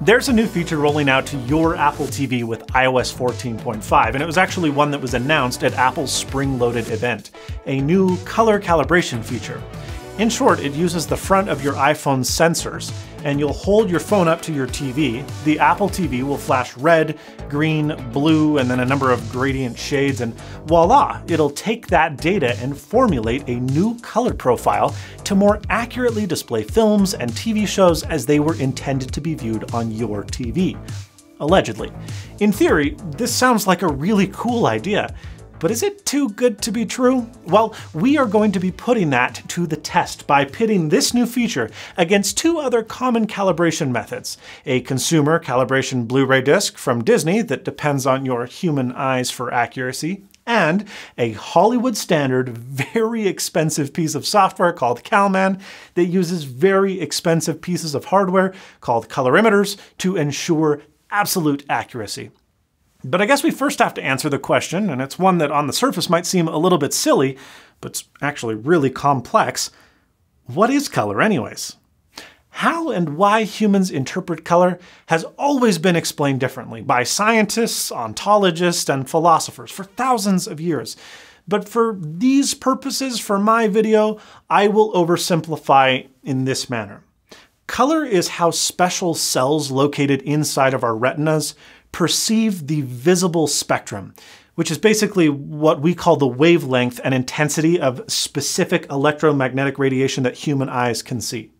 There's a new feature rolling out to your Apple TV with iOS 14.5, and it was actually one that was announced at Apple's Spring Loaded event, a new color calibration feature. In short, it uses the front of your iPhone's sensors, and you'll hold your phone up to your TV. The Apple TV will flash red, green, blue, and then a number of gradient shades, and voila, it'll take that data and formulate a new color profile to more accurately display films and TV shows as they were intended to be viewed on your TV. Allegedly. In theory, this sounds like a really cool idea, but is it too good to be true? Well, we are going to be putting that to the test by pitting this new feature against two other common calibration methods. A consumer calibration Blu-ray disc from Disney that depends on your human eyes for accuracy, and a Hollywood standard, very expensive piece of software called Calman that uses very expensive pieces of hardware called colorimeters to ensure absolute accuracy. But I guess we first have to answer the question, and it's one that on the surface might seem a little bit silly, but it's actually really complex. What is color anyways? How and why humans interpret color has always been explained differently by scientists, ontologists, and philosophers for thousands of years. But for these purposes, for my video, I will oversimplify in this manner. Color is how special cells located inside of our retinas perceive the visible spectrum, which is basically what we call the wavelength and intensity of specific electromagnetic radiation that human eyes can see.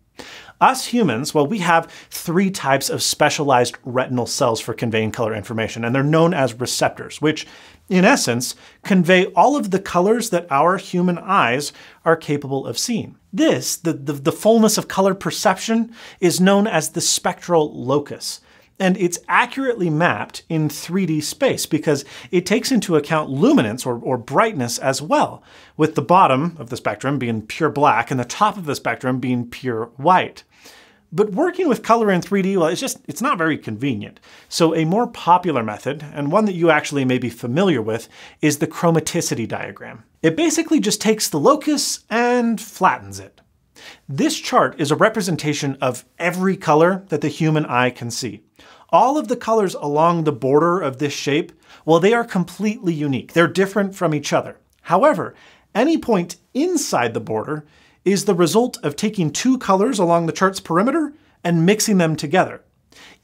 Us humans, well, we have three types of specialized retinal cells for conveying color information, and they're known as receptors, which, in essence, convey all of the colors that our human eyes are capable of seeing. This, the, the, the fullness of color perception, is known as the spectral locus and it's accurately mapped in 3D space because it takes into account luminance or, or, brightness as well, with the bottom of the spectrum being pure black and the top of the spectrum being pure white. But working with color in 3D, well, it's just, it's not very convenient. So a more popular method, and one that you actually may be familiar with, is the chromaticity diagram. It basically just takes the locus and flattens it. This chart is a representation of every color that the human eye can see. All of the colors along the border of this shape, well, they are completely unique. They're different from each other. However, any point inside the border is the result of taking two colors along the chart's perimeter and mixing them together.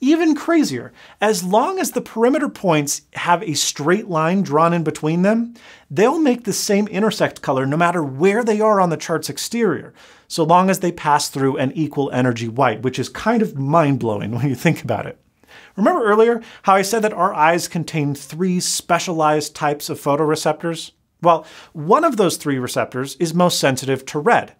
Even crazier, as long as the perimeter points have a straight line drawn in between them, they'll make the same intersect color no matter where they are on the chart's exterior, so long as they pass through an equal energy white, which is kind of mind-blowing when you think about it. Remember earlier how I said that our eyes contain three specialized types of photoreceptors? Well, one of those three receptors is most sensitive to red,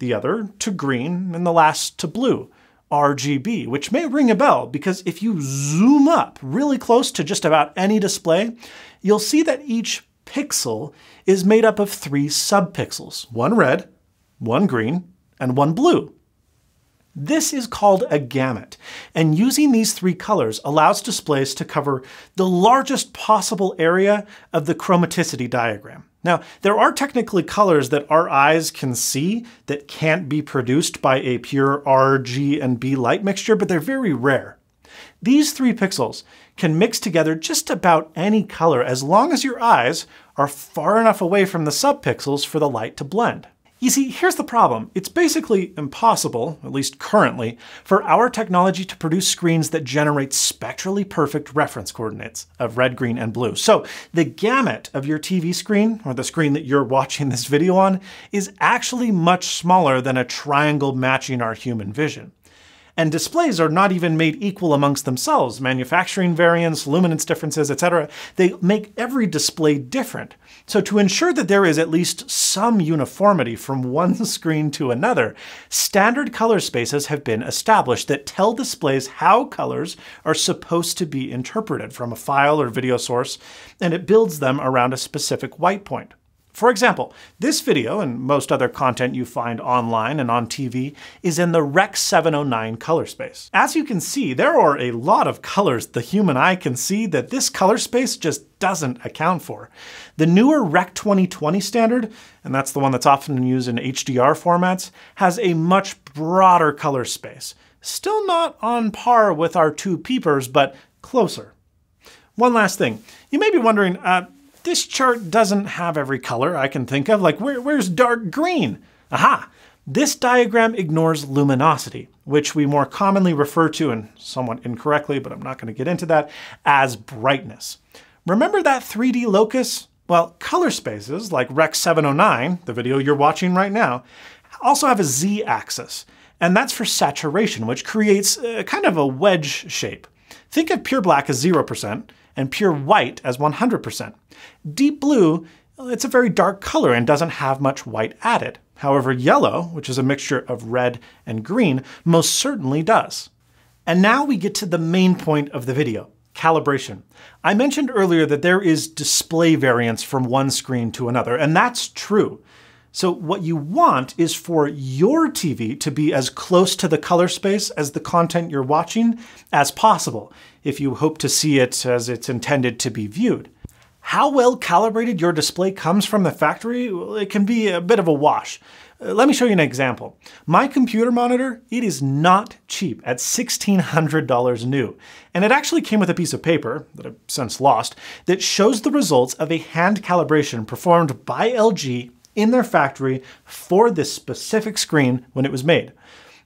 the other to green, and the last to blue. RGB, which may ring a bell because if you zoom up really close to just about any display, you'll see that each pixel is made up of three subpixels, one red, one green, and one blue. This is called a gamut, and using these three colors allows displays to cover the largest possible area of the chromaticity diagram. Now, there are technically colors that our eyes can see that can't be produced by a pure R, G, and B light mixture, but they're very rare. These three pixels can mix together just about any color as long as your eyes are far enough away from the subpixels for the light to blend. You see, here's the problem. It's basically impossible, at least currently, for our technology to produce screens that generate spectrally perfect reference coordinates of red, green, and blue. So the gamut of your TV screen, or the screen that you're watching this video on, is actually much smaller than a triangle matching our human vision. And displays are not even made equal amongst themselves. Manufacturing variants, luminance differences, etc. They make every display different. So to ensure that there is at least some uniformity from one screen to another, standard color spaces have been established that tell displays how colors are supposed to be interpreted from a file or video source, and it builds them around a specific white point. For example, this video and most other content you find online and on TV is in the Rec 709 color space. As you can see, there are a lot of colors the human eye can see that this color space just doesn't account for. The newer Rec 2020 standard, and that's the one that's often used in HDR formats, has a much broader color space. Still not on par with our two peepers, but closer. One last thing. You may be wondering, uh, this chart doesn't have every color I can think of. Like, where, where's dark green? Aha! This diagram ignores luminosity, which we more commonly refer to, and somewhat incorrectly, but I'm not going to get into that, as brightness. Remember that 3D locus? Well, color spaces, like Rec 709, the video you're watching right now, also have a z-axis, and that's for saturation, which creates a, kind of a wedge shape. Think of pure black as 0%, and pure white as 100%. Deep blue, it's a very dark color and doesn't have much white added. However, yellow, which is a mixture of red and green, most certainly does. And now we get to the main point of the video, calibration. I mentioned earlier that there is display variance from one screen to another, and that's true. So what you want is for your TV to be as close to the color space as the content you're watching as possible, if you hope to see it as it's intended to be viewed. How well calibrated your display comes from the factory, well, it can be a bit of a wash. Uh, let me show you an example. My computer monitor, it is not cheap at $1,600 new. And it actually came with a piece of paper, that I've since lost, that shows the results of a hand calibration performed by LG in their factory for this specific screen when it was made.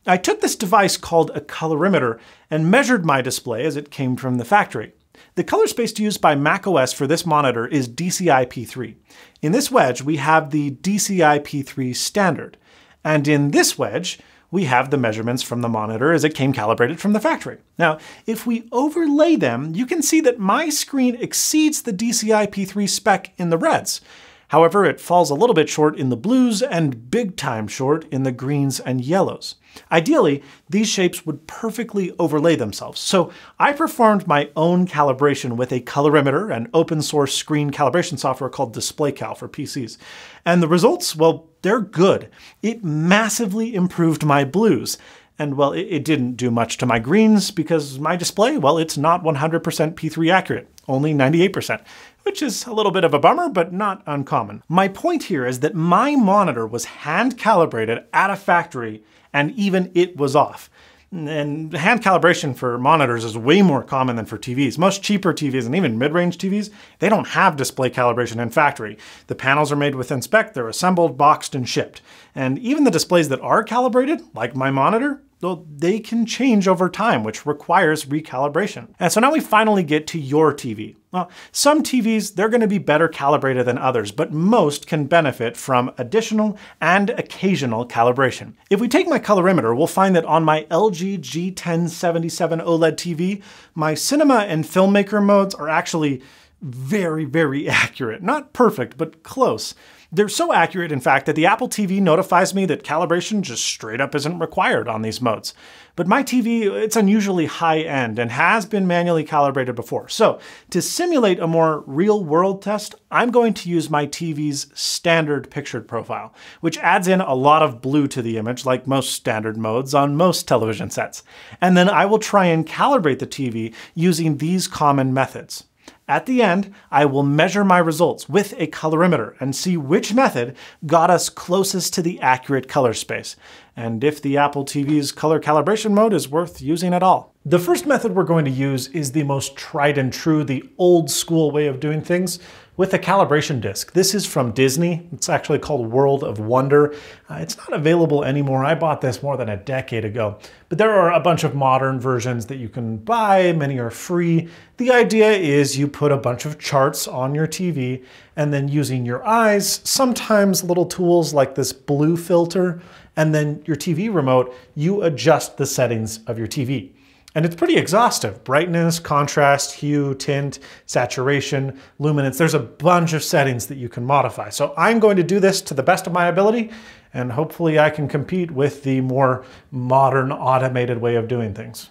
I took this device called a colorimeter and measured my display as it came from the factory. The color space used by macOS for this monitor is DCI-P3. In this wedge, we have the DCI-P3 standard. And in this wedge, we have the measurements from the monitor as it came calibrated from the factory. Now, if we overlay them, you can see that my screen exceeds the DCI-P3 spec in the reds. However, it falls a little bit short in the blues and big time short in the greens and yellows. Ideally, these shapes would perfectly overlay themselves, so I performed my own calibration with a colorimeter and open source screen calibration software called DisplayCal for PCs. And the results, well, they're good. It massively improved my blues. And well, it, it didn't do much to my greens because my display, well, it's not 100% P3 accurate, only 98% which is a little bit of a bummer, but not uncommon. My point here is that my monitor was hand calibrated at a factory and even it was off. And hand calibration for monitors is way more common than for TVs. Most cheaper TVs and even mid-range TVs, they don't have display calibration in factory. The panels are made within spec, they're assembled, boxed, and shipped. And even the displays that are calibrated, like my monitor, though they can change over time, which requires recalibration. And so now we finally get to your TV. Well, some TVs, they're gonna be better calibrated than others, but most can benefit from additional and occasional calibration. If we take my colorimeter, we'll find that on my LG G1077 OLED TV, my cinema and filmmaker modes are actually very, very accurate. Not perfect, but close. They're so accurate, in fact, that the Apple TV notifies me that calibration just straight up isn't required on these modes. But my TV, it's unusually high-end and has been manually calibrated before. So to simulate a more real-world test, I'm going to use my TV's standard pictured profile, which adds in a lot of blue to the image, like most standard modes on most television sets. And then I will try and calibrate the TV using these common methods. At the end, I will measure my results with a colorimeter and see which method got us closest to the accurate color space, and if the Apple TV's color calibration mode is worth using at all. The first method we're going to use is the most tried and true, the old school way of doing things, with a calibration disc. This is from Disney. It's actually called World of Wonder. Uh, it's not available anymore. I bought this more than a decade ago. But there are a bunch of modern versions that you can buy. Many are free. The idea is you put a bunch of charts on your TV and then using your eyes, sometimes little tools like this blue filter, and then your TV remote, you adjust the settings of your TV. And it's pretty exhaustive. Brightness, contrast, hue, tint, saturation, luminance. There's a bunch of settings that you can modify. So I'm going to do this to the best of my ability, and hopefully I can compete with the more modern automated way of doing things.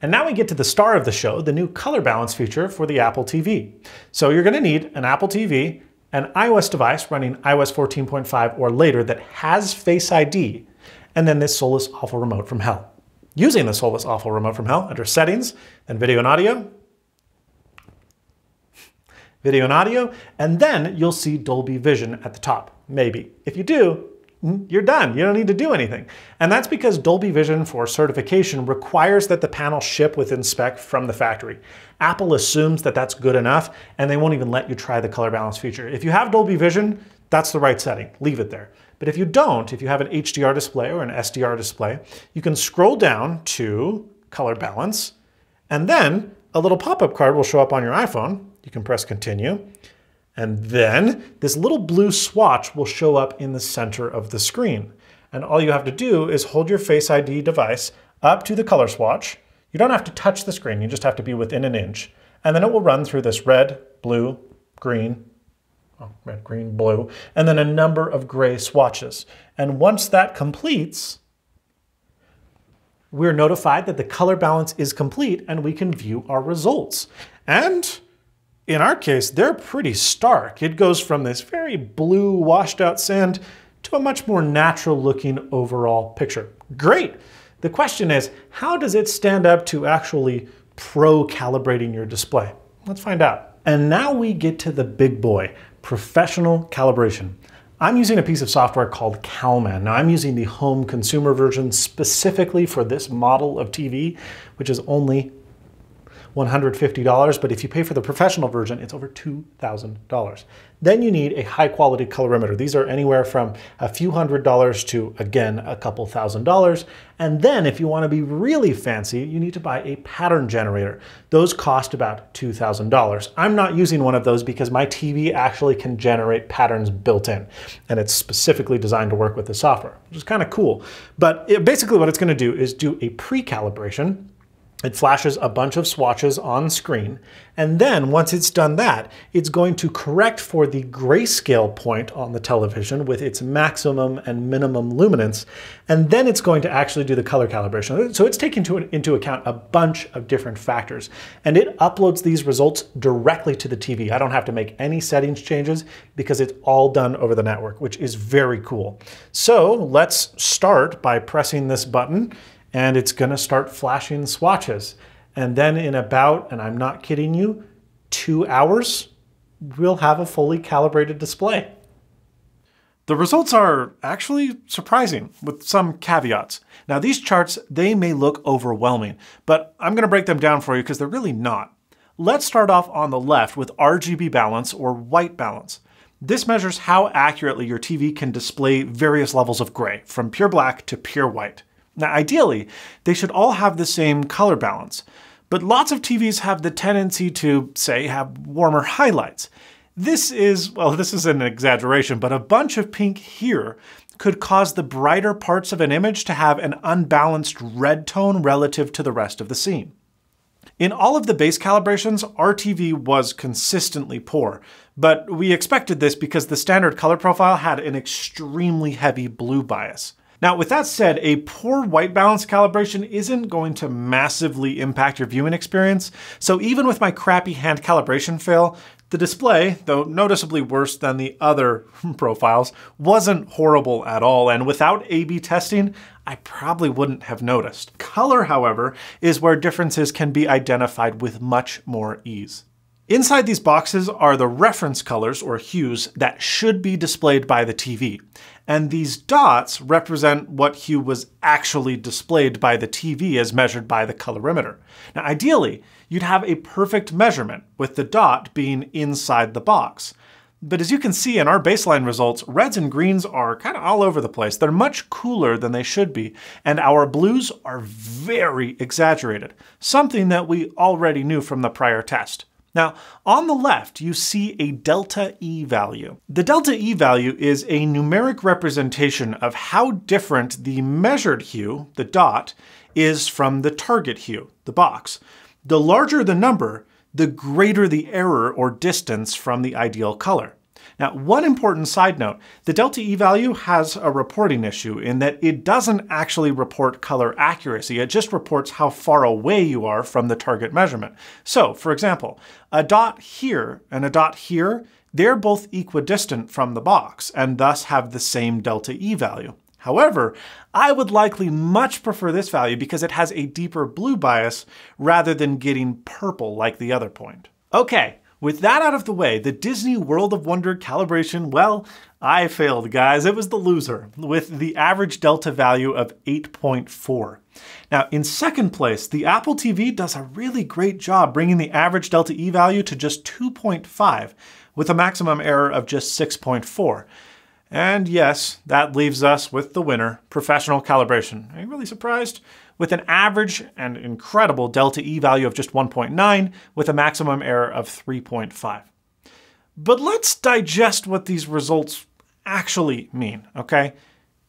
And now we get to the star of the show, the new color balance feature for the Apple TV. So you're gonna need an Apple TV, an iOS device running iOS 14.5 or later that has Face ID, and then this soulless Awful Remote from Hell using the Solus Awful Remote from Hell under Settings, and Video and Audio, Video and Audio, and then you'll see Dolby Vision at the top. Maybe. If you do, mm, you're done. You don't need to do anything. And that's because Dolby Vision for certification requires that the panel ship within spec from the factory. Apple assumes that that's good enough and they won't even let you try the color balance feature. If you have Dolby Vision, that's the right setting. Leave it there. But if you don't, if you have an HDR display or an SDR display, you can scroll down to color balance and then a little pop-up card will show up on your iPhone. You can press continue and then this little blue swatch will show up in the center of the screen. And all you have to do is hold your Face ID device up to the color swatch. You don't have to touch the screen, you just have to be within an inch. And then it will run through this red, blue, green, Oh, red, green, blue, and then a number of gray swatches. And once that completes, we're notified that the color balance is complete and we can view our results. And in our case, they're pretty stark. It goes from this very blue washed out sand to a much more natural looking overall picture. Great. The question is, how does it stand up to actually pro calibrating your display? Let's find out. And now we get to the big boy, professional calibration. I'm using a piece of software called Calman. Now I'm using the home consumer version specifically for this model of TV, which is only $150, but if you pay for the professional version, it's over $2,000. Then you need a high quality colorimeter. These are anywhere from a few hundred dollars to, again, a couple thousand dollars. And then if you wanna be really fancy, you need to buy a pattern generator. Those cost about $2,000. I'm not using one of those because my TV actually can generate patterns built in, and it's specifically designed to work with the software, which is kind of cool. But it, basically what it's gonna do is do a pre-calibration it flashes a bunch of swatches on screen, and then once it's done that, it's going to correct for the grayscale point on the television with its maximum and minimum luminance, and then it's going to actually do the color calibration. So it's taking into account a bunch of different factors, and it uploads these results directly to the TV. I don't have to make any settings changes because it's all done over the network, which is very cool. So let's start by pressing this button and it's gonna start flashing swatches. And then in about, and I'm not kidding you, two hours, we'll have a fully calibrated display. The results are actually surprising with some caveats. Now these charts, they may look overwhelming, but I'm gonna break them down for you because they're really not. Let's start off on the left with RGB balance or white balance. This measures how accurately your TV can display various levels of gray, from pure black to pure white. Now, ideally, they should all have the same color balance, but lots of TVs have the tendency to, say, have warmer highlights. This is, well, this is an exaggeration, but a bunch of pink here could cause the brighter parts of an image to have an unbalanced red tone relative to the rest of the scene. In all of the base calibrations, RTV was consistently poor, but we expected this because the standard color profile had an extremely heavy blue bias. Now, with that said, a poor white balance calibration isn't going to massively impact your viewing experience, so even with my crappy hand calibration fail, the display, though noticeably worse than the other profiles, wasn't horrible at all, and without A-B testing, I probably wouldn't have noticed. Color, however, is where differences can be identified with much more ease. Inside these boxes are the reference colors, or hues, that should be displayed by the TV. And these dots represent what hue was actually displayed by the TV as measured by the colorimeter. Now ideally, you'd have a perfect measurement, with the dot being inside the box. But as you can see in our baseline results, reds and greens are kind of all over the place. They're much cooler than they should be, and our blues are very exaggerated, something that we already knew from the prior test. Now, on the left, you see a delta E value. The delta E value is a numeric representation of how different the measured hue, the dot, is from the target hue, the box. The larger the number, the greater the error or distance from the ideal color. Now, one important side note, the delta E value has a reporting issue in that it doesn't actually report color accuracy, it just reports how far away you are from the target measurement. So, for example, a dot here and a dot here, they're both equidistant from the box and thus have the same delta E value. However, I would likely much prefer this value because it has a deeper blue bias rather than getting purple like the other point. Okay, With that out of the way, the Disney World of Wonder calibration, well, I failed, guys. It was the loser, with the average delta value of 8.4. Now, in second place, the Apple TV does a really great job bringing the average delta E value to just 2.5, with a maximum error of just 6.4. And yes, that leaves us with the winner, professional calibration. Are you really surprised? With an average and incredible delta E value of just 1.9, with a maximum error of 3.5. But let's digest what these results actually mean, okay?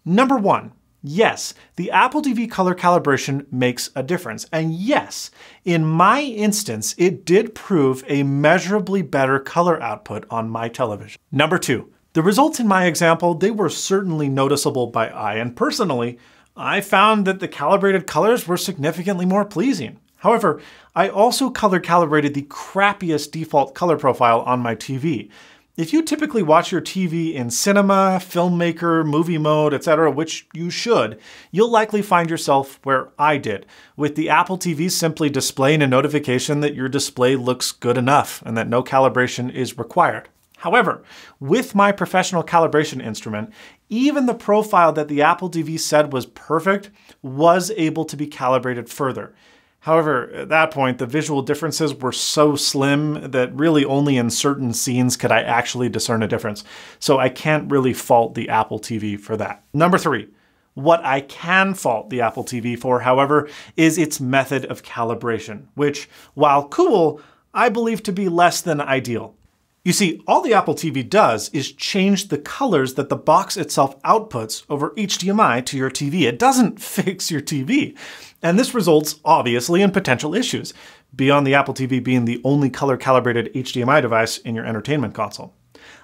Number one, yes, the Apple TV color calibration makes a difference. And yes, in my instance, it did prove a measurably better color output on my television. Number two, the results in my example, they were certainly noticeable by eye, and personally, I found that the calibrated colors were significantly more pleasing. However, I also color calibrated the crappiest default color profile on my TV. If you typically watch your TV in cinema, filmmaker, movie mode, etc., which you should, you'll likely find yourself where I did, with the Apple TV simply displaying a notification that your display looks good enough and that no calibration is required. However, with my professional calibration instrument, even the profile that the Apple TV said was perfect was able to be calibrated further. However, at that point, the visual differences were so slim that really only in certain scenes could I actually discern a difference. So I can't really fault the Apple TV for that. Number three, what I can fault the Apple TV for, however, is its method of calibration, which, while cool, I believe to be less than ideal. You see, all the Apple TV does is change the colors that the box itself outputs over HDMI to your TV. It doesn't fix your TV. And this results, obviously, in potential issues, beyond the Apple TV being the only color calibrated HDMI device in your entertainment console.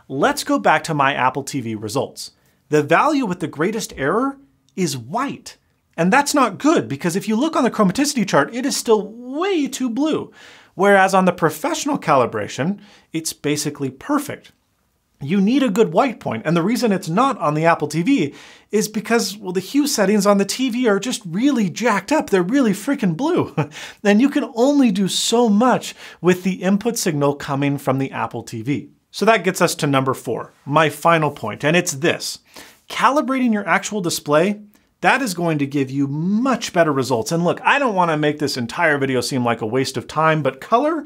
Let's go back to my Apple TV results. The value with the greatest error is white. And that's not good because if you look on the chromaticity chart, it is still way too blue. Whereas on the professional calibration, it's basically perfect. You need a good white point, and the reason it's not on the Apple TV is because, well, the hue settings on the TV are just really jacked up. They're really freaking blue. and you can only do so much with the input signal coming from the Apple TV. So that gets us to number four, my final point, and it's this. Calibrating your actual display that is going to give you much better results. And look, I don't want to make this entire video seem like a waste of time, but color,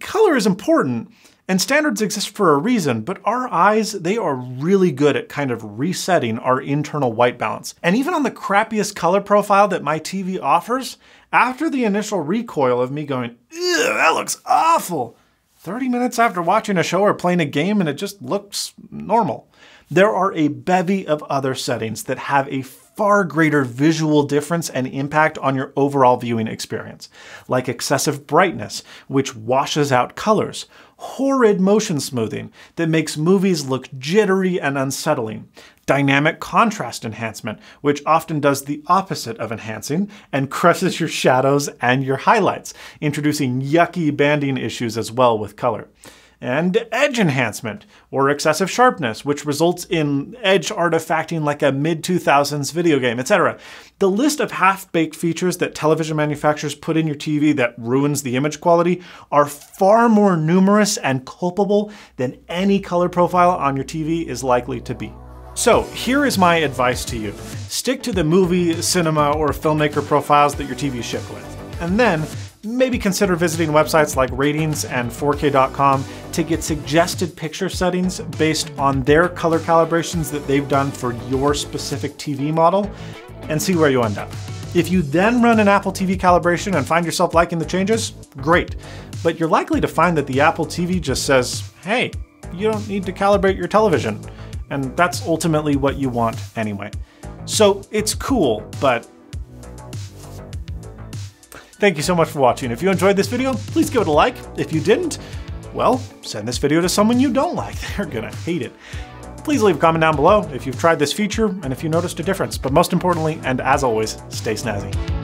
color is important. And standards exist for a reason, but our eyes, they are really good at kind of resetting our internal white balance. And even on the crappiest color profile that my TV offers, after the initial recoil of me going, ew, that looks awful, 30 minutes after watching a show or playing a game and it just looks normal. There are a bevy of other settings that have a far greater visual difference and impact on your overall viewing experience, like excessive brightness, which washes out colors, horrid motion smoothing that makes movies look jittery and unsettling, dynamic contrast enhancement, which often does the opposite of enhancing and crushes your shadows and your highlights, introducing yucky banding issues as well with color and edge enhancement, or excessive sharpness, which results in edge artifacting like a mid 2000s video game, etc. The list of half baked features that television manufacturers put in your TV that ruins the image quality are far more numerous and culpable than any color profile on your TV is likely to be. So, here is my advice to you stick to the movie, cinema, or filmmaker profiles that your TV shipped with. And then maybe consider visiting websites like ratings and 4K.com to get suggested picture settings based on their color calibrations that they've done for your specific TV model and see where you end up. If you then run an Apple TV calibration and find yourself liking the changes, great. But you're likely to find that the Apple TV just says, hey, you don't need to calibrate your television. And that's ultimately what you want anyway. So it's cool, but Thank you so much for watching. If you enjoyed this video, please give it a like. If you didn't, well, send this video to someone you don't like. They're gonna hate it. Please leave a comment down below if you've tried this feature and if you noticed a difference. But most importantly, and as always, stay snazzy.